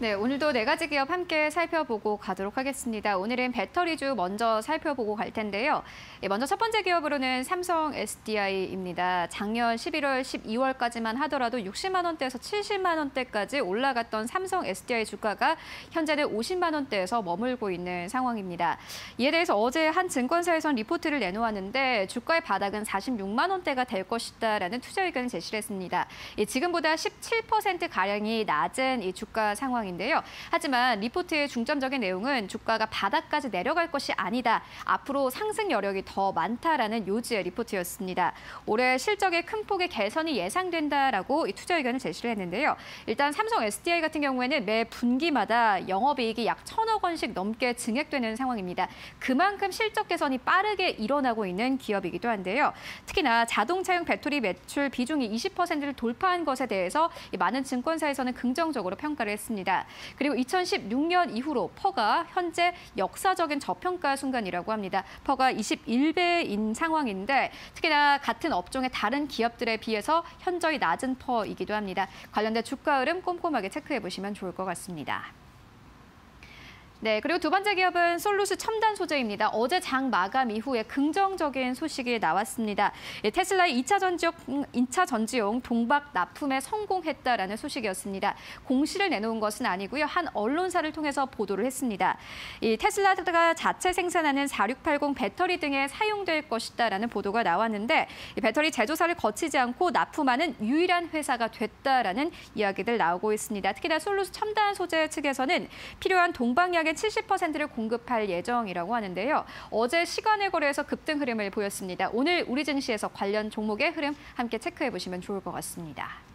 네, 오늘도 네 가지 기업 함께 살펴보고 가도록 하겠습니다. 오늘은 배터리주 먼저 살펴보고 갈 텐데요. 예, 먼저 첫 번째 기업으로는 삼성 SDI입니다. 작년 11월, 12월까지만 하더라도 60만 원대에서 70만 원대까지 올라갔던 삼성 SDI 주가가 현재는 50만 원대에서 머물고 있는 상황입니다. 이에 대해서 어제 한 증권사에선 리포트를 내놓았는데 주가의 바닥은 46만 원대가 될 것이다라는 투자 의견을 제시를 했습니다. 예, 지금보다 17%가량이 낮은 이 주가 상황입니다. 상황인데요. 하지만 리포트의 중점적인 내용은 주가가 바닥까지 내려갈 것이 아니다. 앞으로 상승 여력이 더 많다라는 요지의 리포트였습니다. 올해 실적의 큰 폭의 개선이 예상된다라고 이 투자 의견을 제시를 했는데요. 일단 삼성 SDI 같은 경우에는 매 분기마다 영업이익이 약 천억 원씩 넘게 증액되는 상황입니다. 그만큼 실적 개선이 빠르게 일어나고 있는 기업이기도 한데요. 특히나 자동차용 배터리 매출 비중이 20%를 돌파한 것에 대해서 많은 증권사에서는 긍정적으로 평가를 했습니다. 그리고 2016년 이후로 PER가 현재 역사적인 저평가 순간이라고 합니다. PER가 21배인 상황인데 특히나 같은 업종의 다른 기업들에 비해서 현저히 낮은 PER이기도 합니다. 관련된 주가 흐름 꼼꼼하게 체크해 보시면 좋을 것 같습니다. 네, 그리고 두 번째 기업은 솔루스 첨단 소재입니다. 어제 장 마감 이후에 긍정적인 소식이 나왔습니다. 예, 테슬라의 2차 전지용, 2차 전지용 동박 납품에 성공했다라는 소식이었습니다. 공시를 내놓은 것은 아니고요. 한 언론사를 통해서 보도를 했습니다. 이 테슬라가 자체 생산하는 4680 배터리 등에 사용될 것이다라는 보도가 나왔는데 이 배터리 제조사를 거치지 않고 납품하는 유일한 회사가 됐다라는 이야기들 나오고 있습니다. 특히나 솔루스 첨단 소재 측에서는 필요한 동방약의 전력의 70%를 공급할 예정이라고 하는데요. 어제 시간외 거래에서 급등 흐름을 보였습니다. 오늘 우리 증시에서 관련 종목의 흐름 함께 체크해 보시면 좋을 것 같습니다.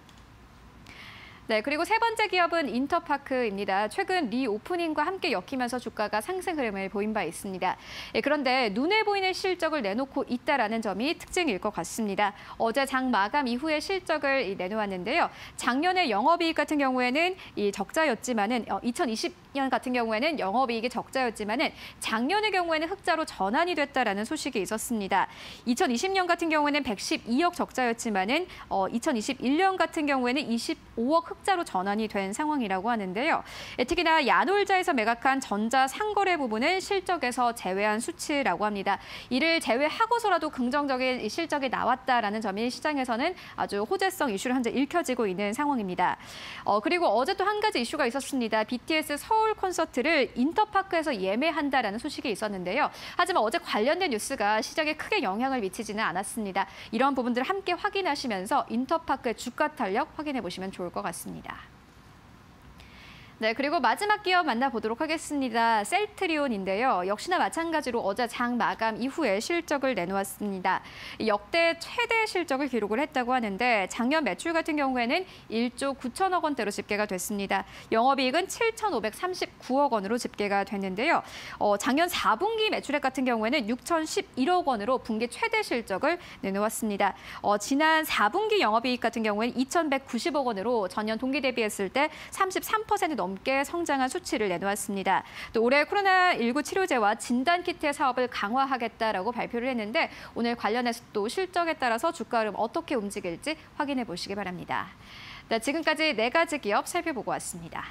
네, 그리고 세 번째 기업은 인터파크입니다. 최근 리오프닝과 함께 엮이면서 주가가 상승 흐름을 보인 바 있습니다. 예, 그런데 눈에 보이는 실적을 내놓고 있다라는 점이 특징일 것 같습니다. 어제 장 마감 이후에 실적을 내놓았는데요. 작년에 영업이익 같은 경우에는 이 적자였지만은 2020년 어, 같은 경우에는 영업이익이 적자였지만은 작년의 경우에는 흑자로 전환이 됐다라는 소식이 있었습니다. 2020년 같은 경우에는 112억 적자였지만은 2021년 어, 같은 경우에는 25억 흑 자로 전환이 된 상황이라고 하는데요. 예, 특히나 야놀자에서 매각한 전자 상거래 부분을 실적에서 제외한 수치라고 합니다. 이를 제외하고서라도 긍정적인 실적이 나왔다라는 점이 시장에서는 아주 호재성 이슈로 현재 읽혀지고 있는 상황입니다. 어, 그리고 어제 또 한 가지 이슈가 있었습니다. BTS 서울 콘서트를 인터파크에서 예매한다라는 소식이 있었는데요. 하지만 어제 관련된 뉴스가 시장에 크게 영향을 미치지는 않았습니다. 이런 부분들을 함께 확인하시면서 인터파크의 주가 탄력 확인해 보시면 좋을 것 같습니다. 같습니다. 네, 그리고 마지막 기업 만나보도록 하겠습니다. 셀트리온인데요. 역시나 마찬가지로 어제 장 마감 이후에 실적을 내놓았습니다. 역대 최대 실적을 기록을 했다고 하는데 작년 매출 같은 경우에는 1조 9천억 원대로 집계가 됐습니다. 영업이익은 7,539억 원으로 집계가 됐는데요. 어, 작년 4분기 매출액 같은 경우에는 6,011억 원으로 분기 최대 실적을 내놓았습니다. 어, 지난 4분기 영업이익 같은 경우에는 2,190억 원으로 전년 동기 대비했을 때 33%넘 게 성장한 수치를 내놓았습니다. 또 올해 코로나19 치료제와 진단키트의 사업을 강화하겠다라고 발표를 했는데 오늘 관련해서 또 실적에 따라서 주가 흐름 어떻게 움직일지 확인해 보시기 바랍니다. 네, 지금까지 네 가지 기업 살펴보고 왔습니다.